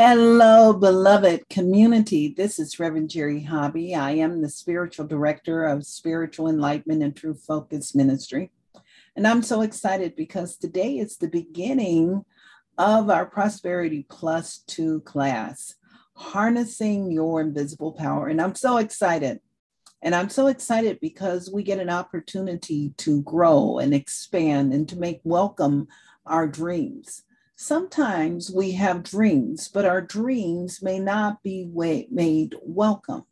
Hello, beloved community. This is Reverend Jerry Hobby. I am the spiritual director of Spiritual Enlightenment and True Focus Ministry. And I'm so excited because today is the beginning of our Prosperity Plus 2 class, Harnessing Your Invisible Power. And I'm so excited. And I'm so excited because we get an opportunity to grow and expand and to make welcome our dreams. Sometimes we have dreams, but our dreams may not be made welcome.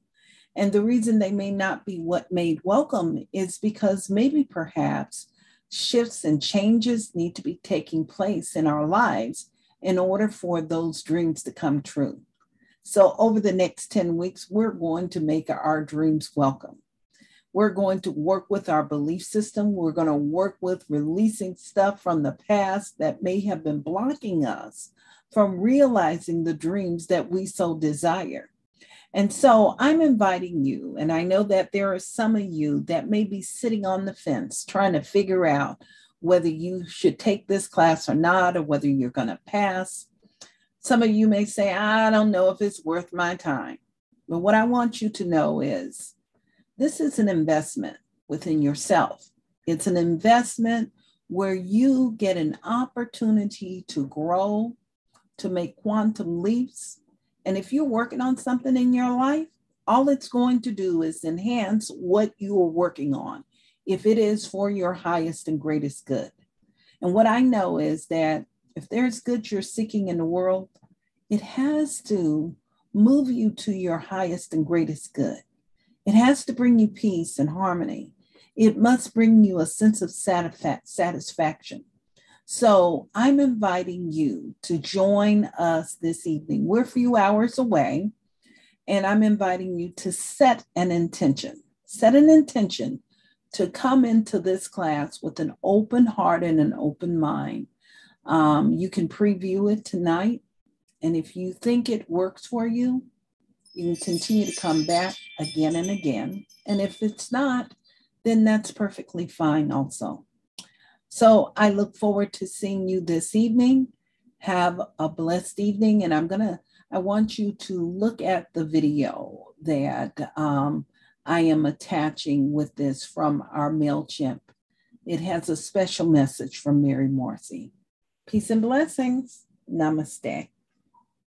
And the reason they may not be what made welcome is because maybe perhaps shifts and changes need to be taking place in our lives in order for those dreams to come true. So, over the next 10 weeks, we're going to make our dreams welcome. We're going to work with our belief system. We're going to work with releasing stuff from the past that may have been blocking us from realizing the dreams that we so desire. And so I'm inviting you, and I know that there are some of you that may be sitting on the fence trying to figure out whether you should take this class or not, or whether you're going to pass. Some of you may say, I don't know if it's worth my time. But what I want you to know is this is an investment within yourself. It's an investment where you get an opportunity to grow, to make quantum leaps. And if you're working on something in your life, all it's going to do is enhance what you are working on, if it is for your highest and greatest good. And what I know is that if there's good you're seeking in the world, it has to move you to your highest and greatest good. It has to bring you peace and harmony. It must bring you a sense of satisfaction. So I'm inviting you to join us this evening. We're a few hours away, and I'm inviting you to set an intention. Set an intention to come into this class with an open heart and an open mind. Um, you can preview it tonight. And if you think it works for you, you can continue to come back again and again. And if it's not, then that's perfectly fine also. So I look forward to seeing you this evening. Have a blessed evening. And I'm going to, I want you to look at the video that um, I am attaching with this from our MailChimp. It has a special message from Mary Morrissey. Peace and blessings. Namaste.